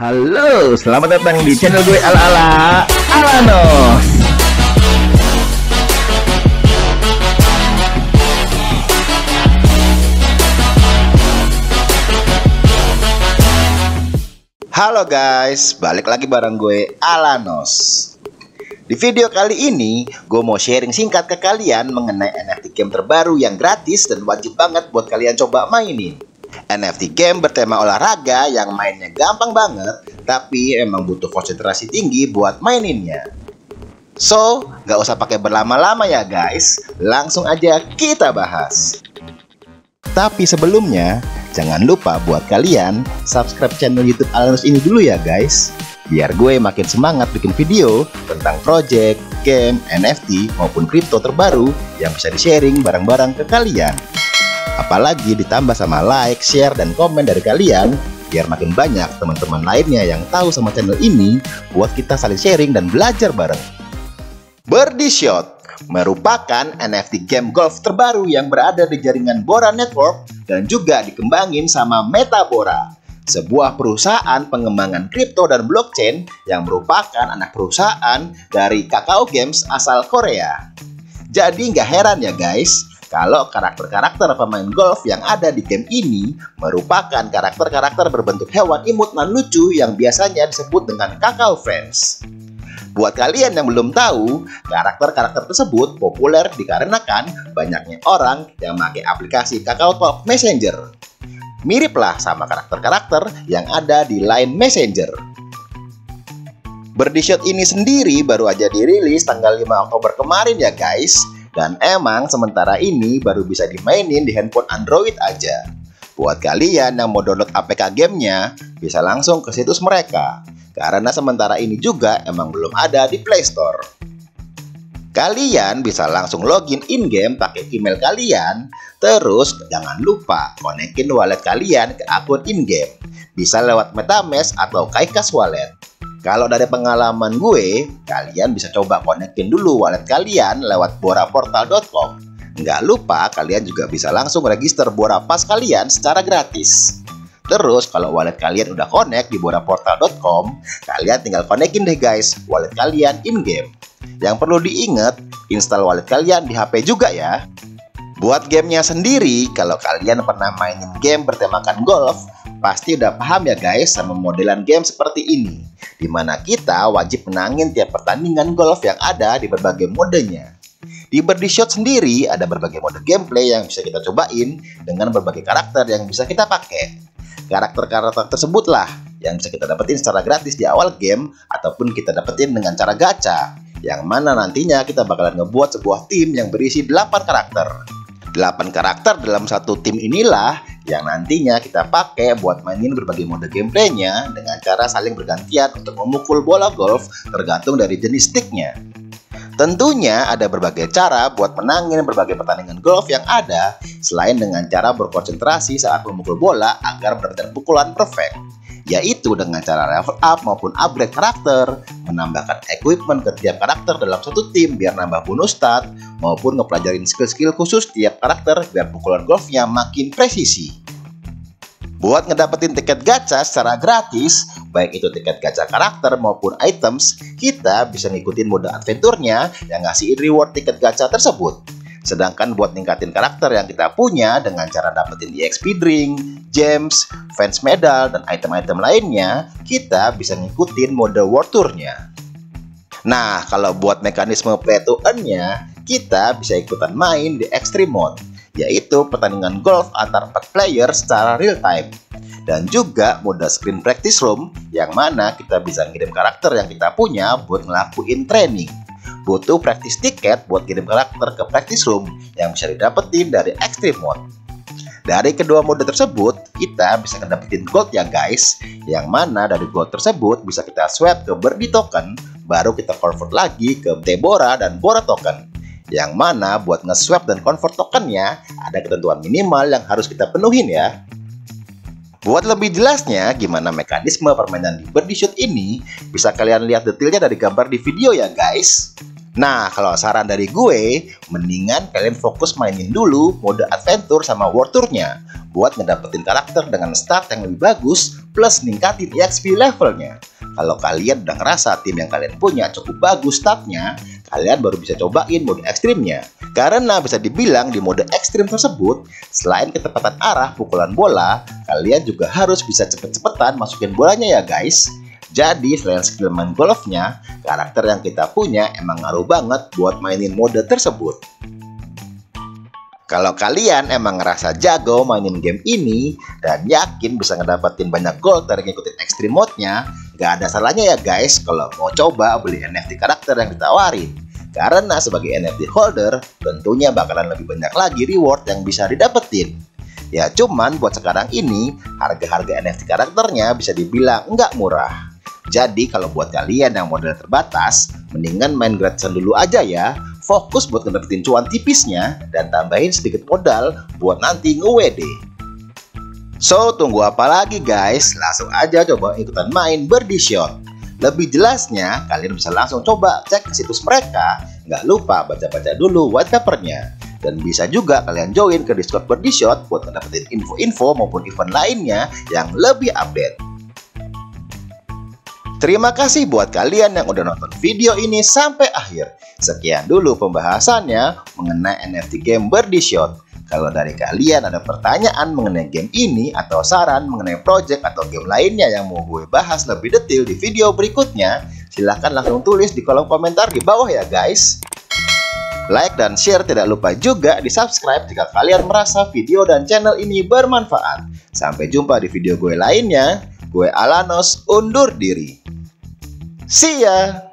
Halo, selamat datang di channel gue ala-ala Alanos. Halo guys, balik lagi bareng gue Alanos. Di video kali ini, gue mau sharing singkat ke kalian mengenai NFT game terbaru yang gratis dan wajib banget buat kalian coba mainin. NFT game bertema olahraga yang mainnya gampang banget, tapi emang butuh konsentrasi tinggi buat maininnya. So, nggak usah pakai berlama-lama ya guys, langsung aja kita bahas. Tapi sebelumnya, jangan lupa buat kalian subscribe channel YouTube Alanus ini dulu ya guys. Biar gue makin semangat bikin video tentang project, game, NFT maupun kripto terbaru yang bisa di-sharing bareng-bareng ke kalian. Apalagi ditambah sama like, share, dan komen dari kalian biar makin banyak teman-teman lainnya yang tahu sama channel ini buat kita saling sharing dan belajar bareng. Birdie Shot merupakan NFT game golf terbaru yang berada di jaringan Bora Network dan juga dikembangin sama Metabora, sebuah perusahaan pengembangan kripto dan blockchain yang merupakan anak perusahaan dari Kakao Games asal Korea. Jadi nggak heran ya guys, kalau karakter-karakter pemain golf yang ada di game ini merupakan karakter-karakter berbentuk hewan imut dan lucu yang biasanya disebut dengan kakao friends. Buat kalian yang belum tahu, karakter-karakter tersebut populer dikarenakan banyaknya orang yang memakai aplikasi Kakao Talk Messenger. Miriplah sama karakter-karakter yang ada di Line Messenger. Birdie ini sendiri baru aja dirilis tanggal 5 Oktober kemarin ya guys dan emang sementara ini baru bisa dimainin di handphone Android aja. Buat kalian yang mau download APK gamenya, bisa langsung ke situs mereka. Karena sementara ini juga emang belum ada di Play Store. Kalian bisa langsung login in-game pakai email kalian, terus jangan lupa konekin wallet kalian ke akun in-game. Bisa lewat MetaMask atau Kaikas Wallet. Kalau dari pengalaman gue, kalian bisa coba konekin dulu wallet kalian lewat boraportal.com. Nggak lupa, kalian juga bisa langsung register Bora Pass kalian secara gratis. Terus, kalau wallet kalian udah connect di boraportal.com, kalian tinggal konekin deh guys wallet kalian in-game. Yang perlu diingat, install wallet kalian di HP juga ya. Buat gamenya sendiri, kalau kalian pernah mainin game bertemakan golf, pasti udah paham ya guys sama modelan game seperti ini. Di mana kita wajib menangin tiap pertandingan golf yang ada di berbagai modenya. Di Birdie Shot sendiri ada berbagai mode gameplay yang bisa kita cobain dengan berbagai karakter yang bisa kita pakai. Karakter-karakter tersebutlah yang bisa kita dapetin secara gratis di awal game ataupun kita dapetin dengan cara gacha yang mana nantinya kita bakalan ngebuat sebuah tim yang berisi 8 karakter. 8 karakter dalam satu tim inilah yang nantinya kita pakai buat mainin berbagai mode gameplaynya dengan cara saling bergantian untuk memukul bola golf tergantung dari jenis sticknya. Tentunya ada berbagai cara buat menangin berbagai pertandingan golf yang ada selain dengan cara berkonsentrasi saat memukul bola agar benar pukulan perfect yaitu dengan cara level up maupun upgrade karakter, menambahkan equipment ke tiap karakter dalam satu tim biar nambah bonus stat, maupun ngepelajarin skill-skill khusus tiap karakter biar pukulan golfnya makin presisi. Buat ngedapetin tiket gacha secara gratis, baik itu tiket gacha karakter maupun items, kita bisa ngikutin mode adventure-nya yang ngasih reward tiket gacha tersebut. Sedangkan buat ningkatin karakter yang kita punya dengan cara dapetin EXP drink, gems, fans medal, dan item-item lainnya, kita bisa ngikutin mode World Tour-nya. Nah, kalau buat mekanisme play to earn-nya, kita bisa ikutan main di Extreme Mode, yaitu pertandingan golf antar 4 player secara real time. Dan juga mode screen practice room, yang mana kita bisa ngirim karakter yang kita punya buat ngelakuin training butuh practice ticket buat kirim karakter ke practice room yang bisa didapetin dari Extreme Mode. Dari kedua mode tersebut, kita bisa ngedapetin gold ya guys, yang mana dari gold tersebut bisa kita swap ke Birdie Token, baru kita convert lagi ke Debora dan Bora Token. Yang mana buat nge-swap dan convert tokennya, ada ketentuan minimal yang harus kita penuhin ya. Buat lebih jelasnya gimana mekanisme permainan di Birdie Shoot ini, bisa kalian lihat detailnya dari gambar di video ya guys. Nah, kalau saran dari gue, mendingan kalian fokus mainin dulu mode adventure sama world tour-nya buat ngedapetin karakter dengan start yang lebih bagus plus ningkatin EXP levelnya. Kalau kalian udah ngerasa tim yang kalian punya cukup bagus statnya, kalian baru bisa cobain mode ekstrimnya. Karena bisa dibilang di mode ekstrim tersebut, selain ketepatan arah pukulan bola, kalian juga harus bisa cepet-cepetan masukin bolanya ya guys. Jadi selain skill main golfnya, karakter yang kita punya emang ngaruh banget buat mainin mode tersebut. Kalau kalian emang ngerasa jago mainin game ini dan yakin bisa ngedapetin banyak gold dari ngikutin extreme mode-nya, gak ada salahnya ya guys kalau mau coba beli NFT karakter yang ditawarin. Karena sebagai NFT holder, tentunya bakalan lebih banyak lagi reward yang bisa didapetin. Ya cuman buat sekarang ini, harga-harga NFT karakternya bisa dibilang nggak murah. Jadi kalau buat kalian yang modal terbatas, mendingan main gratisan dulu aja ya. Fokus buat ngedapetin cuan tipisnya dan tambahin sedikit modal buat nanti nge-WD. So, tunggu apa lagi guys? Langsung aja coba ikutan main Birdie Shot. Lebih jelasnya, kalian bisa langsung coba cek ke situs mereka. Nggak lupa baca-baca dulu white papernya. Dan bisa juga kalian join ke Discord Birdie Shot buat ngedapetin info-info maupun event lainnya yang lebih update. Terima kasih buat kalian yang udah nonton video ini sampai akhir. Sekian dulu pembahasannya mengenai NFT game Birdie Shot. Kalau dari kalian ada pertanyaan mengenai game ini atau saran mengenai project atau game lainnya yang mau gue bahas lebih detail di video berikutnya, silahkan langsung tulis di kolom komentar di bawah ya guys. Like dan share tidak lupa juga di subscribe jika kalian merasa video dan channel ini bermanfaat. Sampai jumpa di video gue lainnya. Gue Alanos undur diri. See ya!